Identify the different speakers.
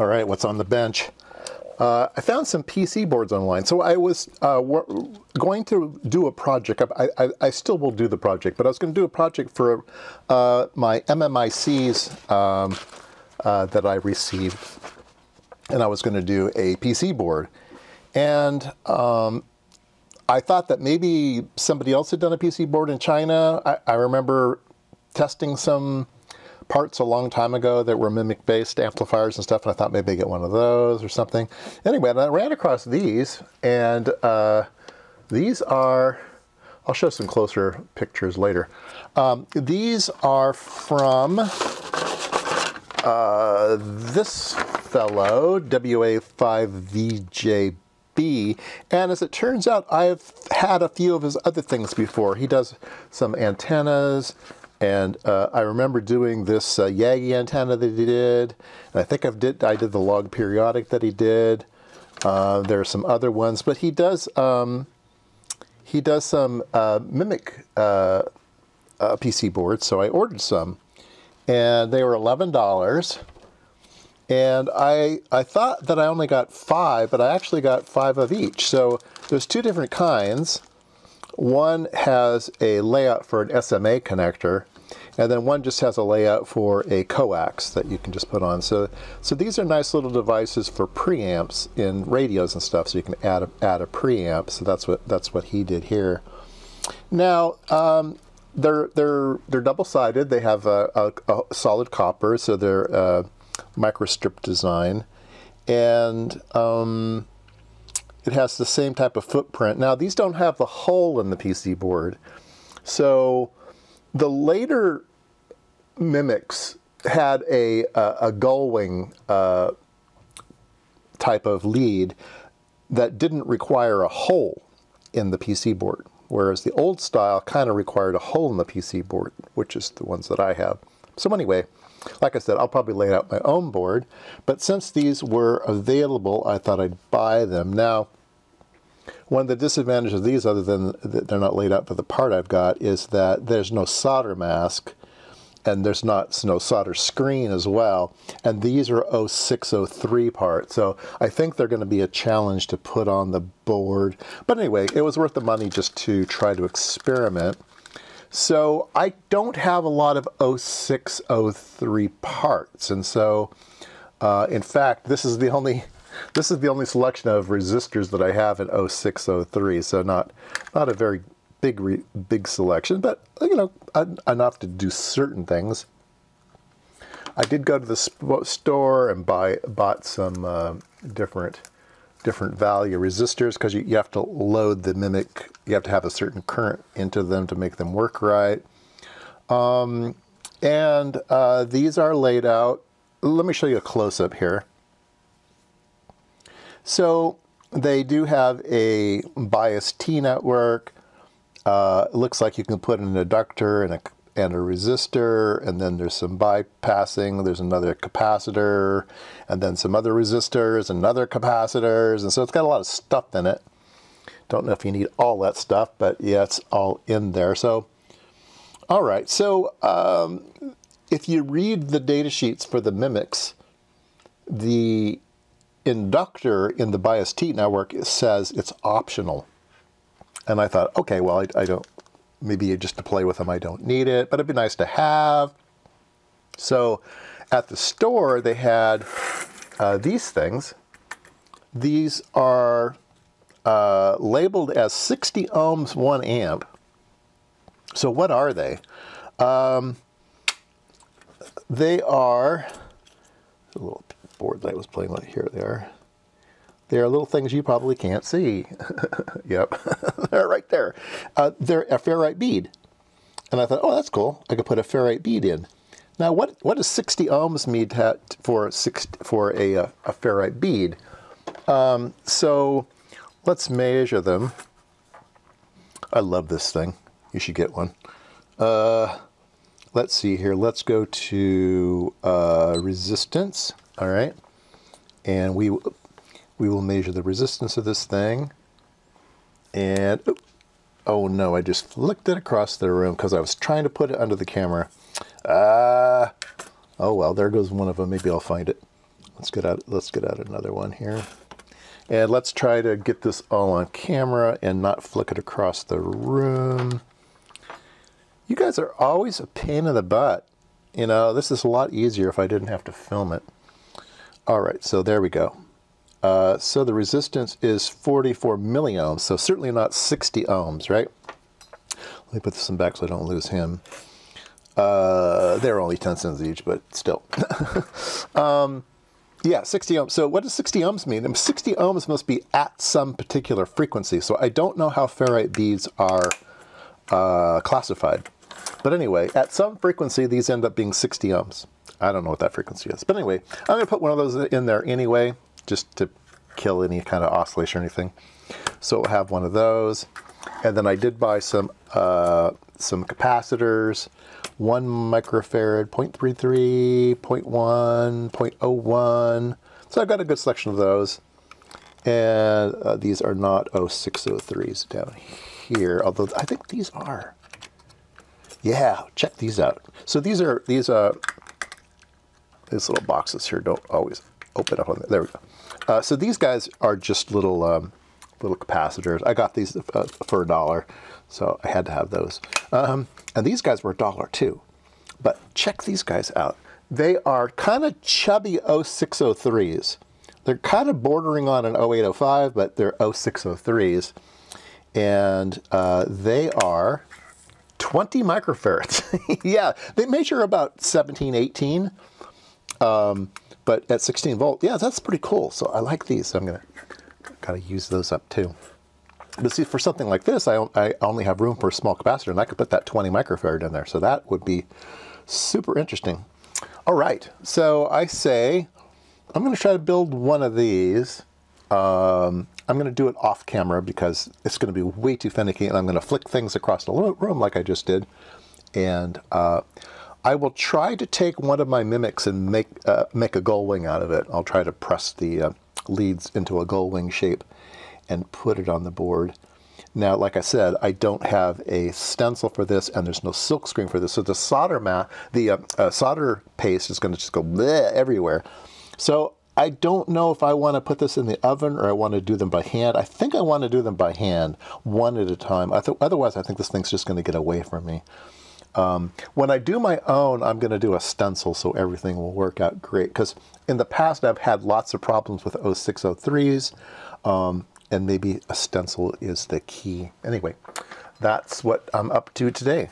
Speaker 1: All right, what's on the bench? Uh, I found some PC boards online. So I was uh, going to do a project. I, I, I, still will do the project, but I was going to do a project for uh, my MMICs um, uh, that I received. And I was going to do a PC board. And um, I thought that maybe somebody else had done a PC board in China. I, I remember testing some parts a long time ago that were MMIC based amplifiers and stuff, and I thought maybe I get one of those or something. Anyway, I ran across these, and uh, these are, I'll show some closer pictures later. Um, these are from uh, this fellow, WA5VJB. And as it turns out, I've had a few of his other things before. He does some antennas and uh, I remember doing this uh, Yagi antenna that he did. And I think I've did I did the log periodic that he did. Uh, there are some other ones, but he does um, he does some uh, MMIC uh, uh, PC boards. So I ordered some, and they were eleven dollars. And I I thought that I only got five, but I actually got five of each. So there's two different kinds. One has a layout for an SMA connector, and then one just has a layout for a coax that you can just put on. So, so these are nice little devices for preamps in radios and stuff. So you can add a, add a preamp. So that's what that's what he did here. Now um, they're they're they're double sided. They have a, a, a, solid copper, so they're uh, microstrip design, and um, it has the same type of footprint. Now these don't have the hole in the PC board, so the later MMICs had a, a, a gull wing uh, type of lead that didn't require a hole in the PC board, whereas the old style kind of required a hole in the PC board, which is the ones that I have. So anyway, like I said, I'll probably lay out my own board, but since these were available, I thought I'd buy them. Now, one of the disadvantages of these, other than they're not laid out for the part I've got, is that there's no solder mask and there's not no solder screen as well. And these are 0603 parts. So I think they're going to be a challenge to put on the board. But anyway, it was worth the money just to try to experiment. So I don't have a lot of 0603 parts. And so, uh, in fact, this is the only this is the only selection of resistors that I have in 0603, so not not a very big re, big selection, but you know enough to do certain things. I did go to the store and buy bought some uh, different different value resistors because you, you have to load the MMIC. You have to have a certain current into them to make them work right. Um, and uh, these are laid out. Let me show you a close up here. So they do have a bias T network. Uh, it looks like you can put an inductor and a, and a resistor, and then there's some bypassing. There's another capacitor, and then some other resistors, and other capacitors, and so it's got a lot of stuff in it. Don't know if you need all that stuff, but yeah, it's all in there. So, all right. So um, if you read the data sheets for the MMICs, the inductor in the bias T network says it's optional. And I thought, okay, well, I, I don't, maybe just to play with them, I don't need it, but it'd be nice to have. So at the store, they had uh, these things. These are uh, labeled as 60 ohms, 1 amp. So what are they? Um, they are a little board that I was playing with. Here they are. They are little things you probably can't see. yep, they're right there. Uh, they're a ferrite bead. And I thought, oh, that's cool. I could put a ferrite bead in. Now, what, what does 60 ohms mean for, six, for a, a, a ferrite bead? Um, so let's measure them. I love this thing. You should get one. Uh, let's see here. Let's go to uh, resistance. All right. And we, we will measure the resistance of this thing. And, oh no, I just flicked it across the room because I was trying to put it under the camera. Ah, uh, oh well, there goes one of them. Maybe I'll find it. Let's get out. Let's get out another one here, and let's try to get this all on camera and not flick it across the room. You guys are always a pain in the butt. You know, this is a lot easier if I didn't have to film it. All right, so there we go. Uh, so the resistance is 44 milliohms, so certainly not 60 ohms, right? Let me put this in back so I don't lose him. Uh, they're only 10 cents each, but still. um, yeah, 60 ohms. So what does 60 ohms mean? 60 ohms must be at some particular frequency. So I don't know how ferrite beads are uh, classified. But anyway, at some frequency, these end up being 60 ohms. I don't know what that frequency is. But anyway, I'm going to put one of those in there anyway, just to kill any kind of oscillation or anything. So we'll have one of those. And then I did buy some uh, some capacitors, one microfarad, 0.33, 0.1, 0.01. So I've got a good selection of those. And uh, these are not 0603s down here, although I think these are. Yeah, check these out. So these are these uh these little boxes here don't always open up on there. There we go. Uh, so these guys are just little um, little capacitors. I got these uh, for a dollar, so I had to have those. Um, and these guys were a dollar too. But check these guys out. They are kind of chubby 0603s. They're kind of bordering on an 0805, but they're 0603s. And uh, they are 20 microfarads. yeah, they measure about 17, 18. Um, but at 16 volt, yeah, that's pretty cool. So I like these. So I'm going to got to use those up too. But see, for something like this, I, I only have room for a small capacitor, and I could put that 20 microfarad in there. So that would be super interesting. All right, so I say I'm to try to build one of these. Um, I'm going to do it off camera because it's going to be way too finicky, and I'm going to flick things across the room like I just did. And uh, I will try to take one of my MMICs and make uh, make a gull wing out of it. I'll try to press the uh, leads into a gull wing shape and put it on the board. Now, like I said, I don't have a stencil for this, and there's no silk screen for this. So the solder mat, the uh, uh, solder paste is going to just go everywhere. So I don't know if I want to put this in the oven or I want to do them by hand. I think I want to do them by hand, one at a time. I th otherwise, I think this thing's just going to get away from me. Um, when I do my own, I'm going to do a stencil so everything will work out great. Because in the past, I've had lots of problems with 0603s, um, and maybe a stencil is the key. Anyway, that's what I'm up to today.